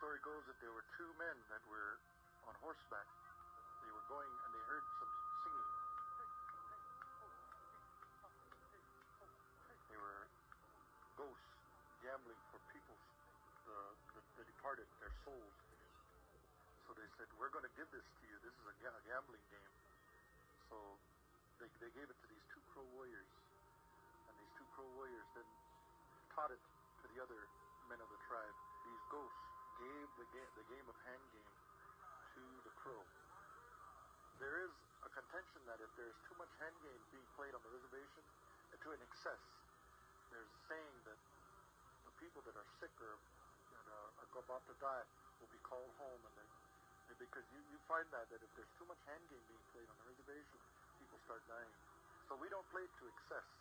story goes that there were two men that were on horseback. They were going and they heard some singing. They were ghosts gambling for people's the, the, the departed, their souls. So they said, "We're going to give this to you. This is a, a gambling game." So they, they gave it to these two crow warriors, and these two crow warriors then taught it to the other men of the tribe. These ghosts gave the game, the game of hand game to the crow. There is a contention that if there's too much hand game being played on the reservation, uh, to an excess, there's a saying that the people that are sick or that are, are about to die will be called home, and they- because you, you find that that if there's too much hand game being played on the reservation, people start dying. So we don't play it to excess.